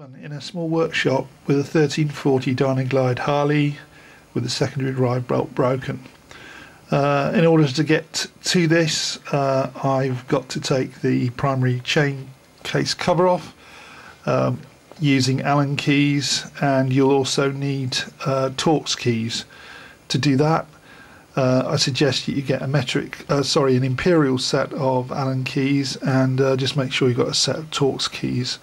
In a small workshop with a 1340 Dyna Glide Harley with the secondary drive belt broken. Uh, in order to get to this, uh, I've got to take the primary chain case cover off um, using Allen keys, and you'll also need uh, Torx keys to do that. Uh, I suggest that you get a metric, uh, sorry, an imperial set of Allen keys, and uh, just make sure you've got a set of Torx keys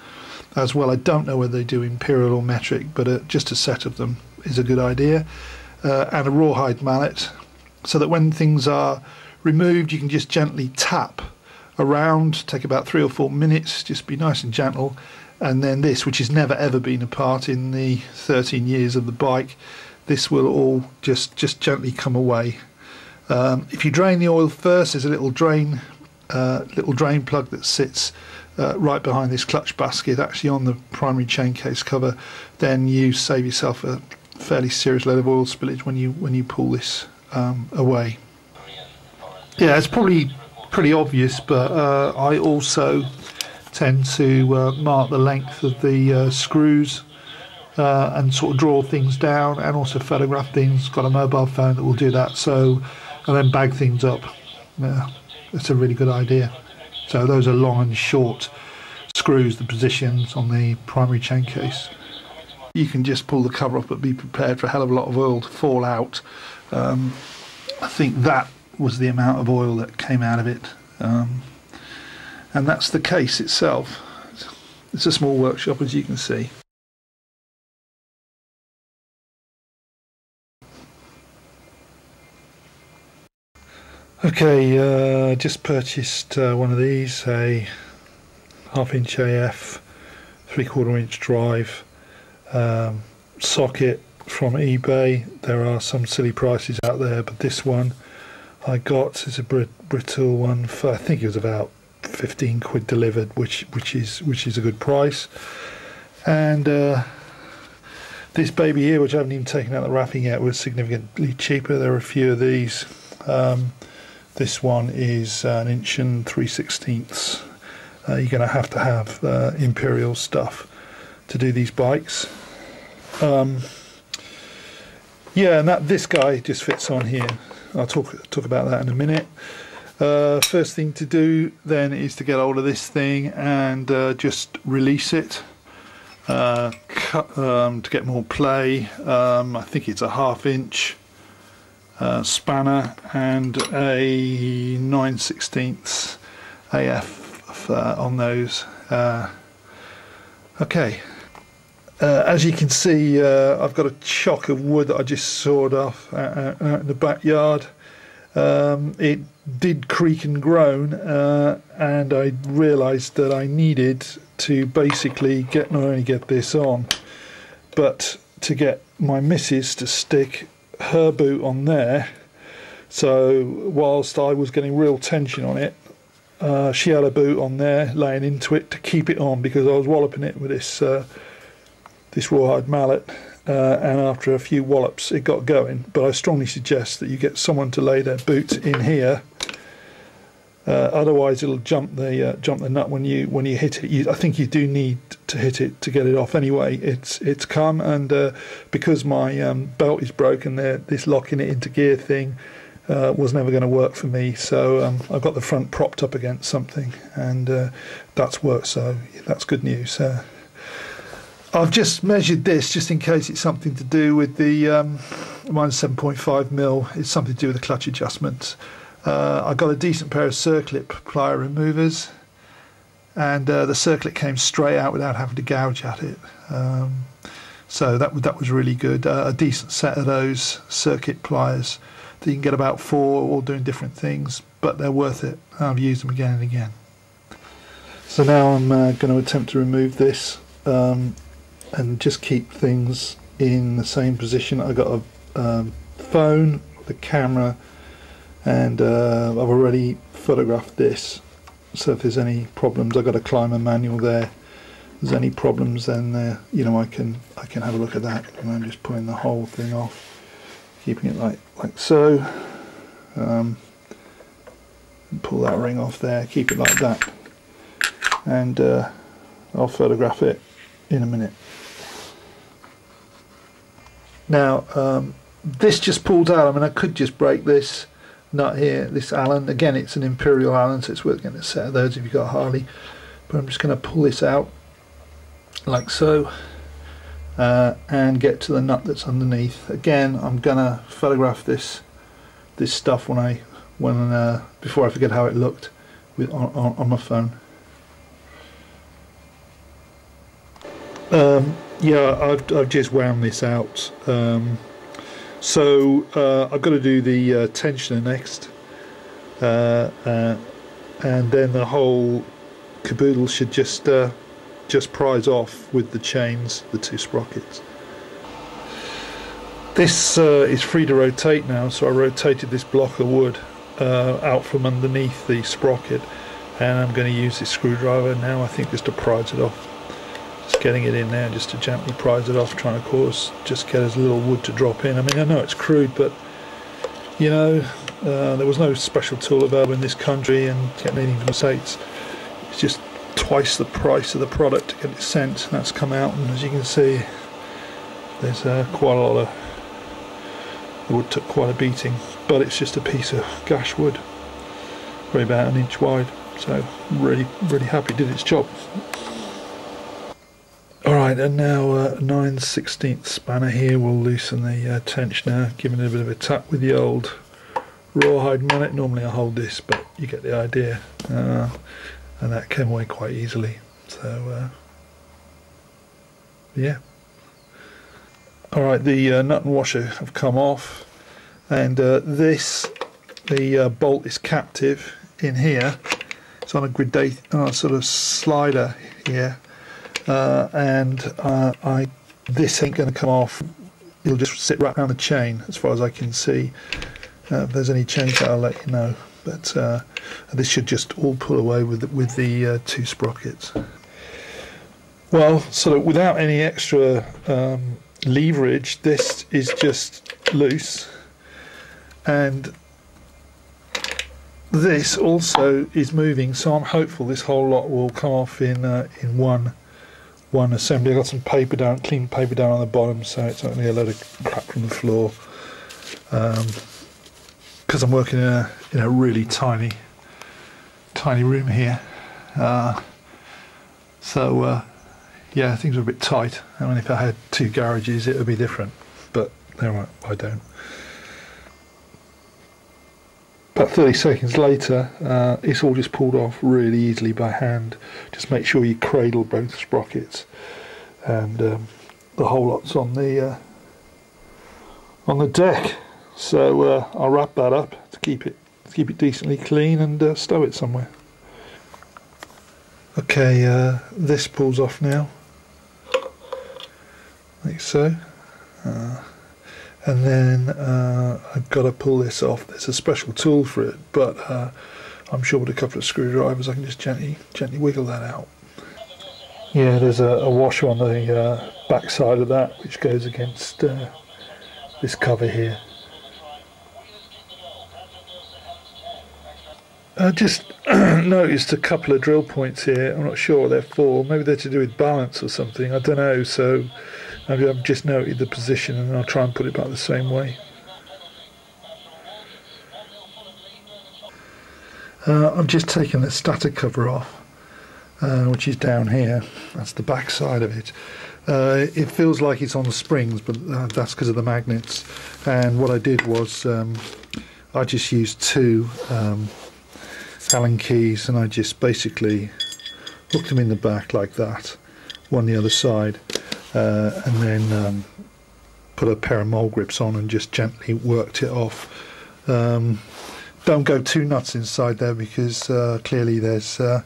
as well. I don't know whether they do imperial or metric, but uh, just a set of them is a good idea. Uh, and a rawhide mallet, so that when things are removed, you can just gently tap around, take about three or four minutes, just be nice and gentle. And then this, which has never ever been apart in the 13 years of the bike, this will all just, just gently come away. Um, if you drain the oil first, there's a little drain, uh, little drain plug that sits uh, right behind this clutch basket, actually on the primary chain case cover, then you save yourself a fairly serious load of oil spillage when you when you pull this um, away. Yeah, it's probably pretty obvious, but uh, I also tend to uh, mark the length of the uh, screws uh, and sort of draw things down and also photograph things. Got a mobile phone that will do that, so and then bag things up. Yeah, it's a really good idea. So those are long and short screws, the positions on the primary chain case. You can just pull the cover off but be prepared for a hell of a lot of oil to fall out. Um, I think that was the amount of oil that came out of it. Um, and that's the case itself. It's a small workshop as you can see. Okay, uh, just purchased uh, one of these, a half inch AF, three quarter inch drive um, socket from eBay. There are some silly prices out there, but this one I got is a Brit- Britool one for I think it was about 15 quid delivered, which which is which is a good price. And uh, this baby here, which I haven't even taken out the wrapping yet, was significantly cheaper. There are a few of these. Um, this one is an inch and three sixteenths. Uh, you're going to have to have uh, imperial stuff to do these bikes. Um, yeah, and that this guy just fits on here. I'll talk talk about that in a minute. Uh, first thing to do then is to get hold of this thing and uh, just release it uh, cut, um, to get more play. Um, I think it's a half inch uh, spanner and a 9 16ths AF uh, on those. Uh, okay, uh, as you can see, uh, I've got a chock of wood that I just sawed off out, out in the backyard. Um, it did creak and groan, uh, and I realised that I needed to basically get not only get this on, but to get my missus to stick her boot on there. So whilst I was getting real tension on it, uh, she had a boot on there, laying into it to keep it on because I was walloping it with this uh, this rawhide mallet. Uh, and after a few wallops, it got going. But I strongly suggest that you get someone to lay their boot in here. Uh, otherwise, it'll jump the uh, jump the nut when you when you hit it. You, I think you do need to hit it to get it off. Anyway, it's it's come, and uh, because my um, belt is broken, there this locking it into gear thing uh, was never going to work for me. So um, I've got the front propped up against something, and uh, that's worked. So that's good news. Uh, I've just measured this just in case it's something to do with the um, mine's 7.5 mil. It's something to do with the clutch adjustment. Uh, I got a decent pair of circlip plier removers, and uh, the circlip came straight out without having to gouge at it. Um, so that that was really good. Uh, a decent set of those circlip pliers that you can get about four, all doing different things, but they're worth it. I've used them again and again. So now I'm uh, going to attempt to remove this. Um, and just keep things in the same position. I got a um, phone, the camera, and uh, I've already photographed this. So if there's any problems, I've got a Clymer manual there. If there's any problems, then uh, you know I can I can have a look at that. And I'm just pulling the whole thing off, keeping it like like so. Um, pull that ring off there, keep it like that, and uh, I'll photograph it in a minute. Now, um, this just pulled out. I mean, I could just break this nut here, this Allen. Again, it's an Imperial Allen, so it's worth getting a set of those if you've got Harley. But I'm just going to pull this out like so uh, and get to the nut that's underneath. Again, I'm going to photograph this this stuff when I when uh, before I forget how it looked with on, on, on my phone. Um, yeah, I've, I've just wound this out. Um, so uh, I've got to do the uh, tensioner next, uh, uh and then the whole caboodle should just uh, just prise off with the chains, the two sprockets. This uh, is free to rotate now, so I rotated this block of wood out from underneath the sprocket, and I'm going to use this screwdriver now. I think just to prise it off getting it in there just to gently prise it off, trying to cause just get as little wood to drop in. I mean, I know it's crude, but you know, uh, there was no special tool available in this country, and getting anything from the States, it's just twice the price of the product to get it sent. and That's come out, and as you can see, there's uh, quite a lot of the wood took quite a beating, but it's just a piece of gash wood, probably about an inch wide. So really, really happy did its job. Alright, and now uh, 9 16th spanner here We'll loosen the uh, tensioner, giving it a bit of a tap with the old rawhide mallet. Normally I hold this, but you get the idea. Uh, and that came away quite easily. So, uh, yeah. Alright, the uh, nut and washer have come off, and uh, this, the bolt is captive in here. It's on a grid sort of slider here uh, and uh, I this ain't going to come off. It'll just sit right around the chain as far as I can see. Uh, if there's any change, I'll let you know. But uh, this should just all pull away with the, with the uh, two sprockets. Well, of without any extra um, leverage, this is just loose, and this also is moving. So I'm hopeful this whole lot will come off in uh, in one one assembly. I've got some paper down, clean paper down on the bottom, so it's only a load of crap from the floor. Because um, I'm working in a in a really tiny, tiny room here, uh, so uh, yeah, things are a bit tight. I mean, if I had two garages, it would be different, but there I don't. About 30 seconds later, uh, it's all just pulled off really easily by hand. Just make sure you cradle both sprockets, and um, the whole lot's on the uh, on the deck. So uh, I'll wrap that up to keep it to keep it decently clean and uh, stow it somewhere. Okay, uh, this pulls off now, like so. And then uh, I've got to pull this off. There's a special tool for it, but uh, I'm sure with a couple of screwdrivers I can just gently gently wiggle that out. Yeah, there's a, a washer on the uh, back side of that which goes against uh, this cover here. I just noticed a couple of drill points here. I'm not sure what they're for. Maybe they're to do with balance or something. I don't know. So I've just noted the position and I'll try and put it back the same way. Uh, I'm just taking the stator cover off, uh, which is down here. That's the back side of it. Uh, it feels like it's on the springs, but uh, that's because of the magnets. And what I did was um, I just used two um, Allen keys and I just basically hooked them in the back like that, one the other side uh, and then um, put a pair of mole grips on and just gently worked it off. Um, don't go too nuts inside there because uh, clearly there's uh,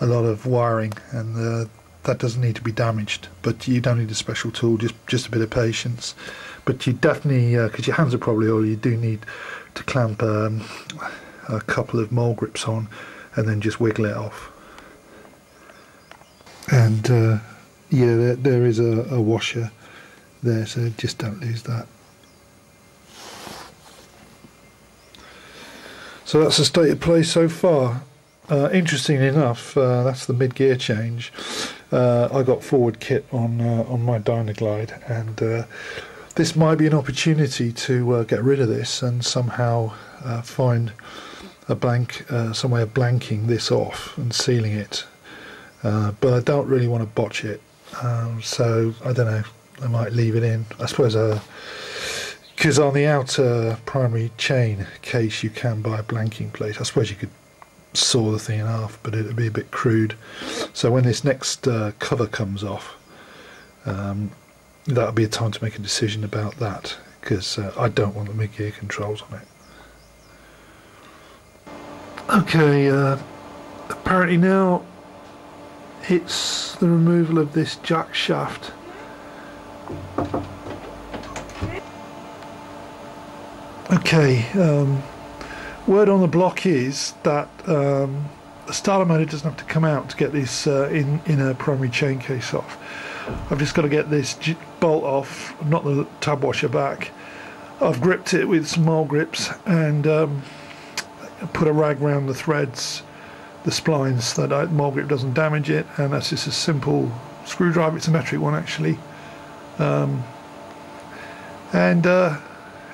a lot of wiring and uh, that doesn't need to be damaged. But you don't need a special tool, just just a bit of patience. But you definitely, because uh, your hands are probably all, you do need to clamp um, a couple of mole grips on and then just wiggle it off. And uh, yeah, there, there is a, a washer there, so just don't lose that. So that's the state of play so far. uh, interesting enough, uh, that's the mid-gear change. Uh, I got forward kit on uh, on my Dynaglide, and uh, this might be an opportunity to uh, get rid of this and somehow find a blank, some way of blanking this off and sealing it. but I don't really want to botch it, um, so I don't know. I might leave it in. I suppose because on the outer primary chain case you can buy a blanking plate. I suppose you could saw the thing in half, but it'd be a bit crude. So when this next uh, cover comes off, um, that'll be a time to make a decision about that because uh, I don't want the mid-gear controls on it. Okay, uh, apparently now it's the removal of this jack shaft. Okay, um, word on the block is that um, the starter motor doesn't have to come out to get this uh, in inner primary chain case off. I've just got to get this bolt off, not the tab washer back. I've gripped it with mole grips and um, put a rag around the threads, the splines, so that mole grip doesn't damage it. And that's just a simple screwdriver. It's a metric one actually, um, and uh,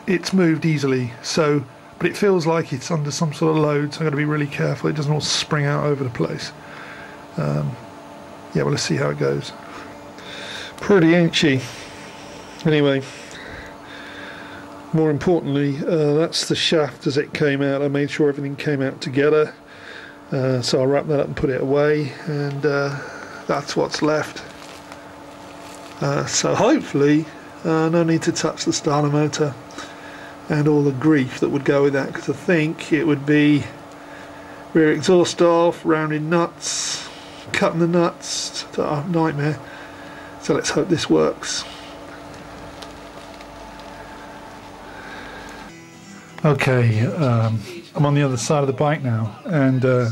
it's moved easily. So but it feels like it's under some sort of load, so I've got to be really careful it doesn't all spring out over the place. Um, yeah, well, let's see how it goes. Pretty inchy. Anyway, more importantly, uh, that's the shaft as it came out. I made sure everything came out together. Uh, so I'll wrap that up and put it away, and uh, that's what's left. Uh, so hopefully, uh, no need to touch the starter motor and all the grief that would go with that because I think it would be rear exhaust off, rounding nuts, cutting the nuts, nightmare. So let's hope this works. Okay, um, I'm on the other side of the bike now and uh,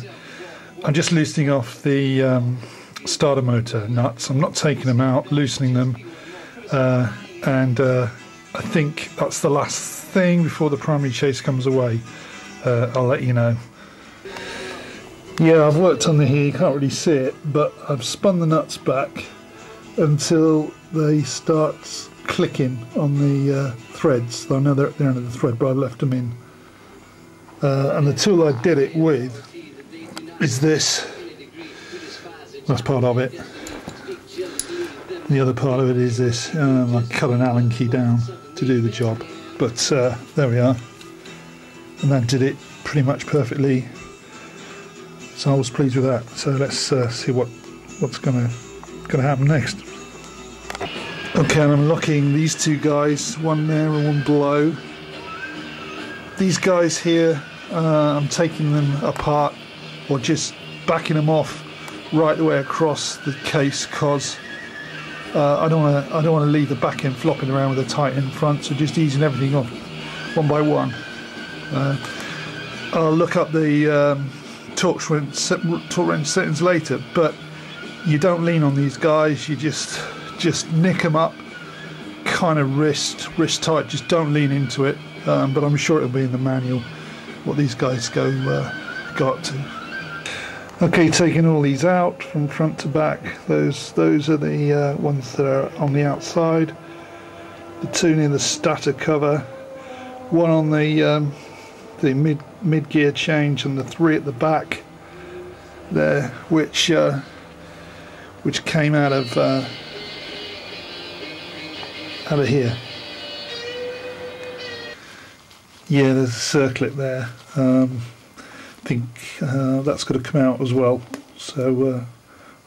I'm just loosening off the um, starter motor nuts. I'm not taking them out, loosening them uh, and uh, I think that's the last thing before the primary chase comes away. Uh, I'll let you know. Yeah, I've worked on the here, you can't really see it, but I've spun the nuts back until they start clicking on the uh, threads. I know they're at the end of the thread, but I've left them in. Uh, and the tool I did it with is this. That's part of it. The other part of it is this. Um, I cut an Allen key down to do the job. But uh, there we are. And that did it pretty much perfectly. So I was pleased with that. So let's uh, see what what's gonna gonna happen next. Okay, and I'm locking these two guys, one there and one below. These guys here, uh, I'm taking them apart or just backing them off right the way across the case because uh, I don't want to. Leave the back end flopping around with a tight end front. So just easing everything off one by one. Uh, I'll look up the um, torque wrench, torque wrench settings later, but you don't lean on these guys. You just just nick them up, kind of wrist wrist tight. Just don't lean into it. Um, but I'm sure it'll be in the manual what these guys go uh, to. Okay, taking all these out from front to back. Those those are the uh, ones that are on the outside. The two near the stator cover. One on the um, the mid mid gear change and the three at the back there, which uh, which came out of uh, out of here. Yeah, there's a circlip there. Um, think uh, that's got to come out as well. So uh,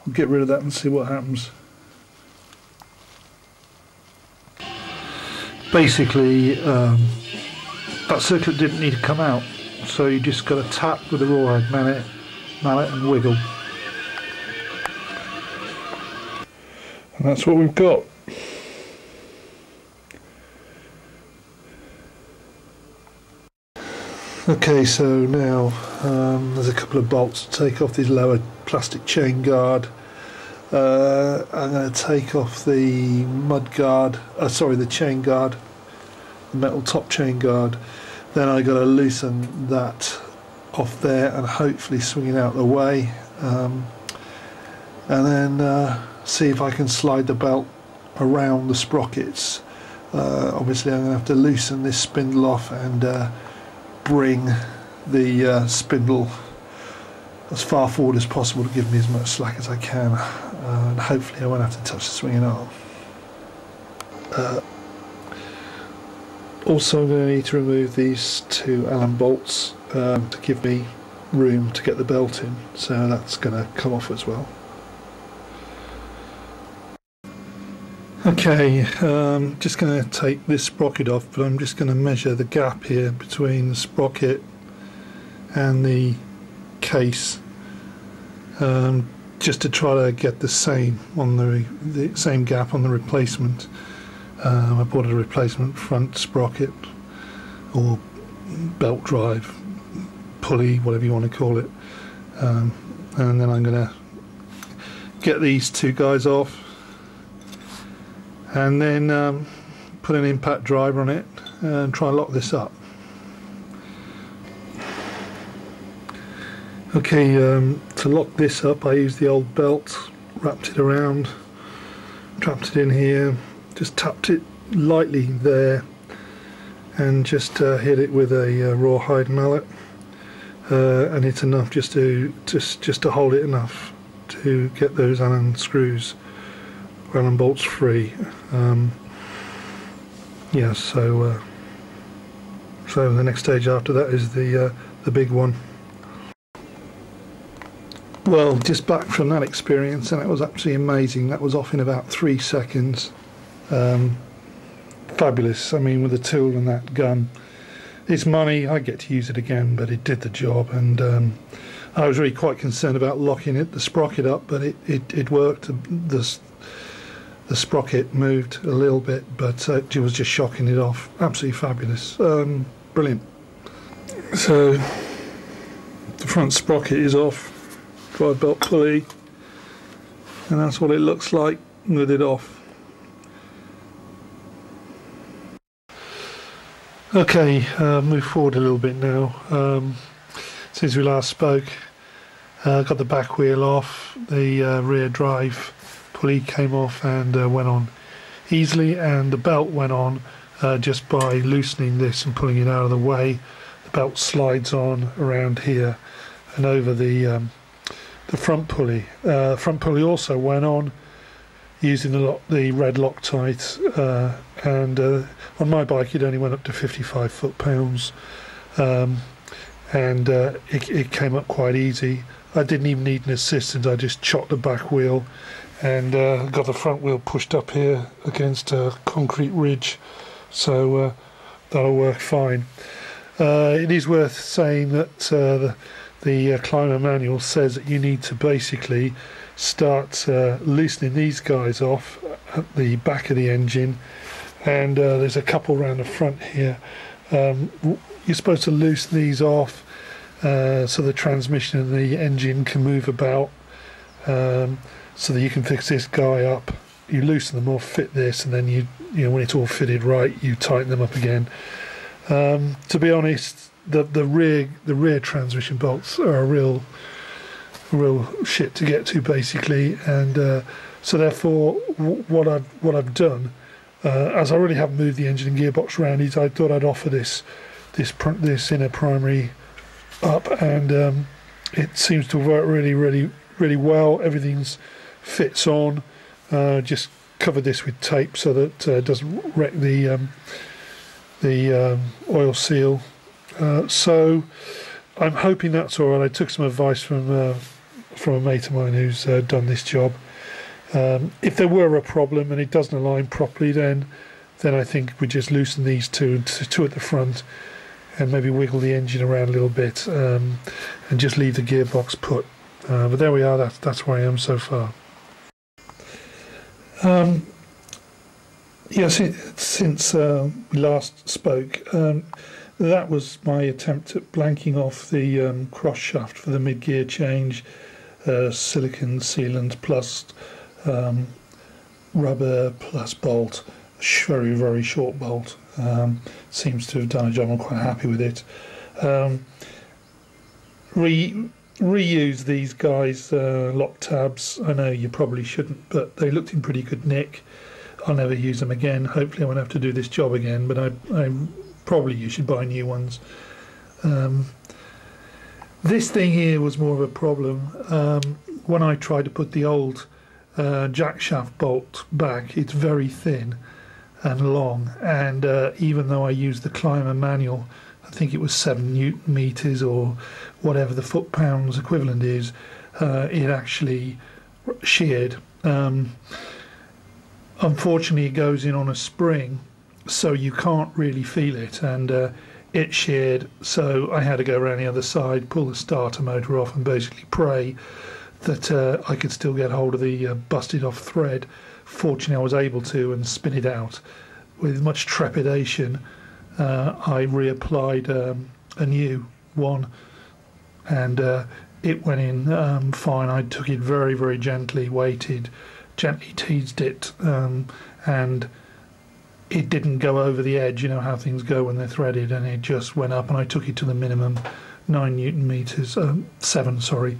I'll get rid of that and see what happens. Basically um, that circlip didn't need to come out. So you just got to tap with the rawhide mallet, mallet and wiggle. And that's what we've got Okay, so now um, there's a couple of bolts to take off this lower plastic chain guard. Uh, I'm going to take off the mud guard, uh, sorry, the chain guard, the metal top chain guard. Then I got to loosen that off there and hopefully swing it out the way um, and then uh, see if I can slide the belt around the sprockets uh, obviously I'm going to have to loosen this spindle off and uh, bring the uh, spindle as far forward as possible to give me as much slack as I can uh, and hopefully I won't have to touch the swinging arm. Uh, also I'm going to need to remove these two Allen bolts um, to give me room to get the belt in so that's going to come off as well. Okay, um, just going to take this sprocket off but I'm just going to measure the gap here between the sprocket and the case um, just to try to get the same on the, the same gap on the replacement. Um, I bought a replacement front sprocket or belt drive, pulley, whatever you want to call it. Um, and then I'm going to get these two guys off and then um, put an impact driver on it and try and lock this up. Okay, um, to lock this up I used the old belt, wrapped it around, trapped it in here, just tapped it lightly there and just uh, hit it with a uh, rawhide mallet uh, and it's enough just to just just to hold it enough to get those Allen screws Allen bolts free um, yeah so uh, so the next stage after that is the uh, the big one well, just back from that experience, and it was absolutely amazing. That was off in about three seconds. Um, fabulous. I mean, with the tool and that gun, it's money. I get to use it again, but it did the job. And um, I was really quite concerned about locking it, the sprocket up, but it, it, it worked. The, the sprocket moved a little bit, but uh, it was just shocking it off. Absolutely fabulous. Um, brilliant. So the front sprocket is off drive belt pulley and that's what it looks like with it off. Okay, uh, move forward a little bit now. Um, since we last spoke, uh, got the back wheel off, the uh, rear drive pulley came off and uh, went on easily, and the belt went on uh, just by loosening this and pulling it out of the way. The belt slides on around here and over the um, the front pulley. Uh, front pulley also went on using the, the red Loctite, uh, and uh, on my bike it only went up to 55 foot pounds, um, and uh, it, it, came up quite easy. I didn't even need an assistant. I just chopped the back wheel and uh, got the front wheel pushed up here against a concrete ridge, so uh, that'll work fine. it is worth saying that the the uh, Clymer manual says that you need to basically start uh, loosening these guys off at the back of the engine. And uh, there's a couple around the front here. Um, you're supposed to loosen these off uh, so the transmission and the engine can move about. Um, so that you can fix this guy up. You loosen them off fit this and then you you know when it's all fitted right you tighten them up again. Um, to be honest the the rear the rear transmission bolts are a real real shit to get to basically, and uh, so therefore what I've what I've done, uh, as I already haven't moved the engine and gearbox around, is I thought I'd offer this this this inner primary up, and um, it seems to work really really really well. Everything's fits on. Uh, just cover this with tape so that uh, it doesn't wreck the um, the um, oil seal uh, so I'm hoping that's all right. I took some advice from uh, from a mate of mine who's done this job. Um, if there were a problem and it doesn't align properly, then then I think we just loosen these two, two at the front, and maybe wiggle the engine around a little bit, um, and just leave the gearbox put. Uh, but there we are. That's that's where I am so far. Um, yes, since uh, we last spoke. Um, that was my attempt at blanking off the um, cross shaft for the mid gear change, uh, silicon sealant plus um, rubber plus bolt, very very short bolt. Um, seems to have done a job. I'm quite happy with it. Um, re reuse these guys uh, lock tabs. I know you probably shouldn't, but they looked in pretty good nick. I'll never use them again. Hopefully, I won't have to do this job again. But I, I probably you should buy new ones. Um, this thing here was more of a problem um, when I tried to put the old uh, jack shaft bolt back. It's very thin and long, and uh, even though I used the Clymer manual, I think it was seven newton meters or whatever the foot pounds equivalent is, uh, it actually sheared. Um, unfortunately, it goes in on a spring, so you can't really feel it, and uh, it sheared. So I had to go around the other side, pull the starter motor off, and basically pray that uh, I could still get hold of the uh, busted off thread. Fortunately, I was able to and spin it out with much trepidation uh, I reapplied um, a new one and uh, it went in um, fine. I took it very, very gently, weighted, gently teased it, um, and it didn't go over the edge. You know how things go when they're threaded, and it just went up. And I took it to the minimum, nine newton meters, um, seven, sorry.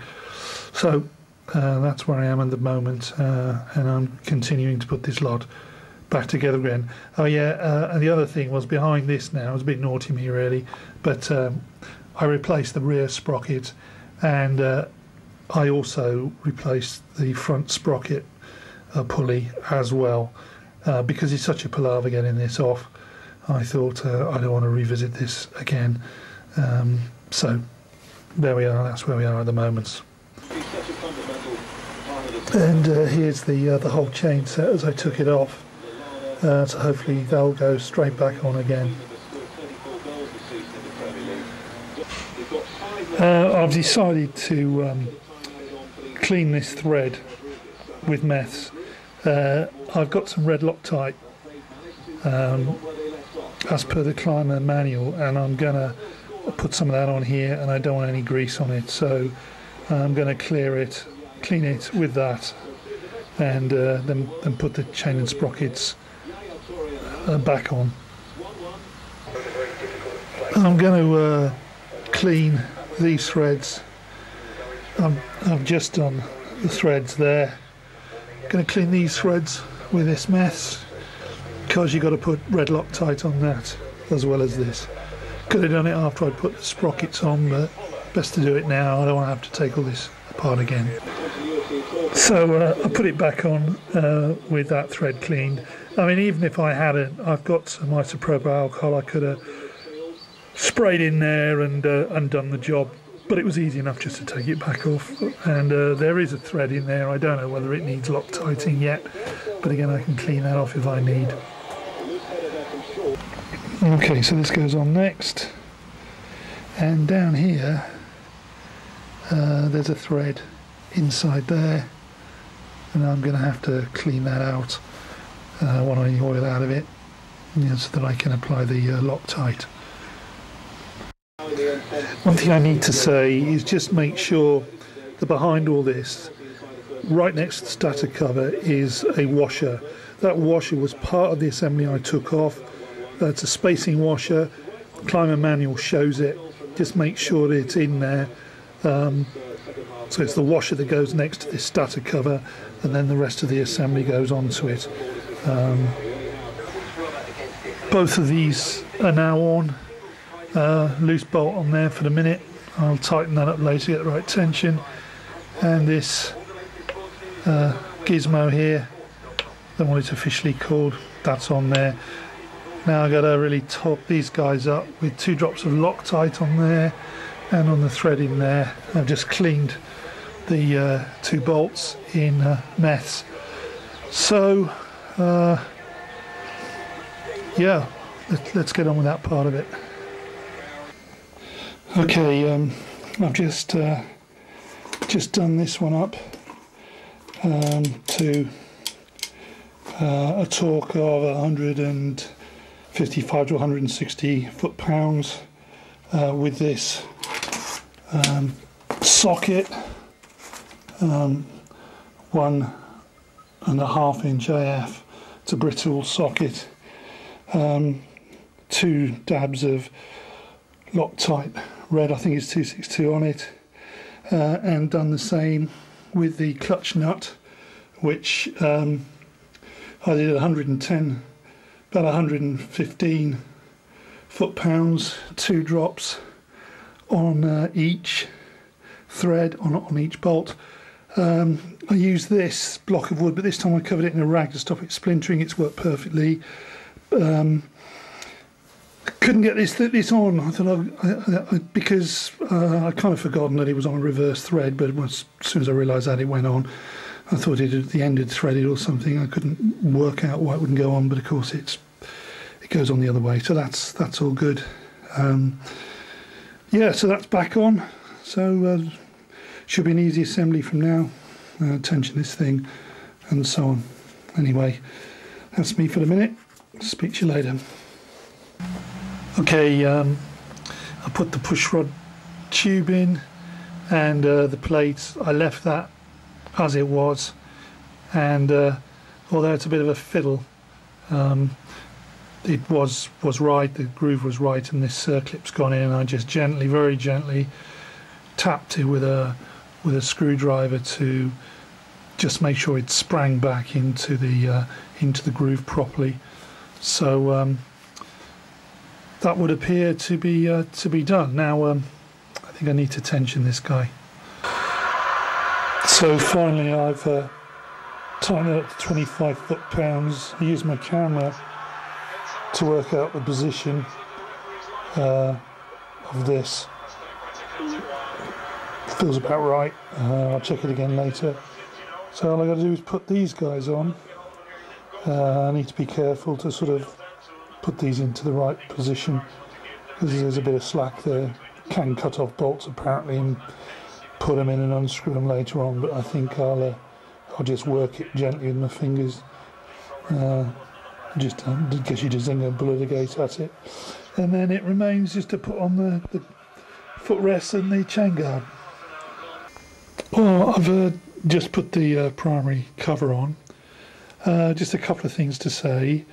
So uh, that's where I am at the moment, uh, and I'm continuing to put this lot back together again. Oh yeah, uh, and the other thing was behind this now. It was a bit naughty me really, but um, I replaced the rear sprocket, and uh, I also replaced the front sprocket uh, pulley as well, uh, because it's such a palaver getting this off. I thought uh, I don't want to revisit this again. Um, so there we are. That's where we are at the moment. And uh, here's the the whole chain set as I took it off. Uh, so hopefully they'll go straight back on again. Uh, I've decided to um, clean this thread with meths. Uh, I've got some red Loctite um, as per the Clymer manual and I'm gonna put some of that on here and I don't want any grease on it so I'm gonna clear it clean it with that and uh, then, then put the chain and sprockets uh, back on. I'm going to uh, clean these threads. i have just done the threads there. Going to clean these threads with this meths because you've got to put red Loctite on that as well as this. Could have done it after I'd put the sprockets on, but best to do it now. I don't want to have to take all this apart again. So uh, I put it back on uh, with that thread cleaned. I mean, even if I hadn't, I've got some isopropyl alcohol. I could have sprayed in there and uh, and done the job. But it was easy enough just to take it back off. And uh, there is a thread in there. I don't know whether it needs Loctiting yet, but again, I can clean that off if I need. Okay, so this goes on next. And down here, uh, there's a thread inside there and I'm going to have to clean that out uh, I oil out of it you know, so that I can apply the uh, Loctite. One thing I need to say is just make sure that behind all this, right next to the stator cover, is a washer. That washer was part of the assembly I took off. That's a spacing washer. The Clymer manual shows it. Just make sure that it's in there. Um, so it's the washer that goes next to this stator cover and then the rest of the assembly goes onto it. Um, both of these are now on. Uh, loose bolt on there for the minute. I'll tighten that up later to get the right tension. And this uh, gizmo here, the one it's officially called, that's on there. Now I've got to really top these guys up with two drops of Loctite on there and on the thread in there. I've just cleaned the uh, two bolts in uh, meths. So, uh, yeah, let, us get on with that part of it. Okay, um, I've just uh, just done this one up um, to uh, a torque of 155 to 160 foot pounds uh, with this um, socket um, one and a half inch AF. A Britool socket. Um, two dabs of Loctite red, I think it's 262 on it. uh, and done the same with the clutch nut which um, I did 110 about 115 foot pounds two drops on uh, each thread on, on each bolt um, I used this block of wood but this time I covered it in a rag to stop it splintering it's worked perfectly um, couldn't get this this on. I thought I, I, because uh, I kind of forgotten that it was on a reverse thread, but as soon as I realised that it went on, I thought it at the end had threaded or something. I couldn't work out why it wouldn't go on, but of course it's it goes on the other way, so that's that's all good. Um, yeah, so that's back on. So uh, should be an easy assembly from now. Uh, tension this thing, and so on. Anyway, that's me for the minute. Speak to you later. Okay, um, I put the pushrod tube in and uh, the plate, I left that as it was, and uh, although it's a bit of a fiddle, um, it was was right. The groove was right, and this circlip's gone in. I just gently, very gently, tapped it with a with a screwdriver to just make sure it sprang back into the uh, into the groove properly. So. Um, that would appear to be uh, to be done. Now, um, I think I need to tension this guy. So finally, I've uh, tightened it up to 25 foot pounds. I use my camera to work out the position uh, of this. Feels about right. Uh, I'll check it again later. So all I got to do is put these guys on. Uh, I need to be careful to sort of put these into the right position because there's a bit of slack there. Can cut off bolts apparently and put them in and unscrew them later on, but I think I'll uh, I'll just work it gently with my fingers. Uh, just in case you just zing a bullet gate at it, and then it remains just to put on the, the footrest and the chain guard. I've uh, just put the uh, primary cover on. Uh, just a couple of things to say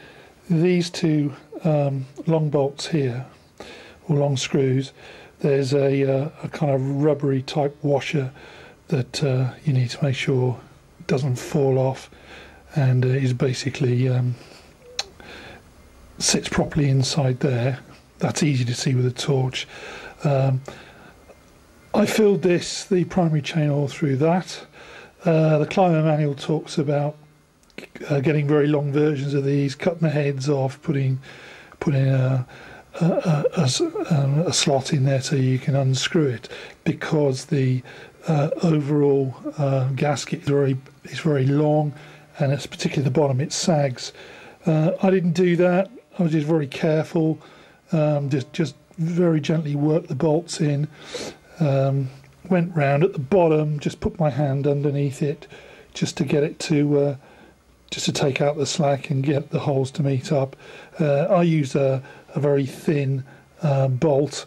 these two um, long bolts here, or long screws, there's a, uh, a kind of rubbery type washer that uh, you need to make sure doesn't fall off and uh, is basically um, sits properly inside there. That's easy to see with a torch. Um, I filled this, the primary chain all through that. Uh, the Clymer manual talks about uh, getting very long versions of these, cutting the heads off, putting putting a a, a, a, a slot in there so you can unscrew it because the uh, overall uh, gasket is very is very long and it's particularly the bottom it sags. Uh, I didn't do that. I was just very careful. Um, just just very gently worked the bolts in. Um, went round at the bottom. Just put my hand underneath it just to get it to uh, just to take out the slack and get the holes to meet up. Uh, I use a, a very thin uh, bolt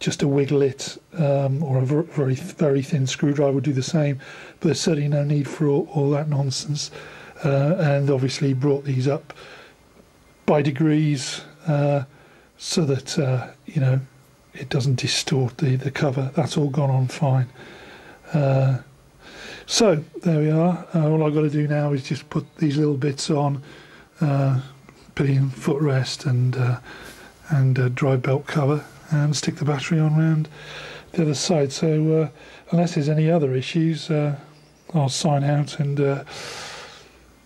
just to wiggle it, um, or a very very thin screwdriver would do the same. But there's certainly no need for all, all that nonsense. Uh, and obviously brought these up by degrees uh, so that uh, you know it doesn't distort the the cover. That's all gone on fine. Uh, so there we are. Uh, all I've got to do now is just put these little bits on, uh, footrest and uh, and uh, drive belt cover, and stick the battery on round the other side. So uh, unless there's any other issues, uh, I'll sign out and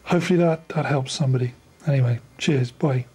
hopefully that that helps somebody. Anyway, cheers, bye.